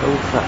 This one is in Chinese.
都在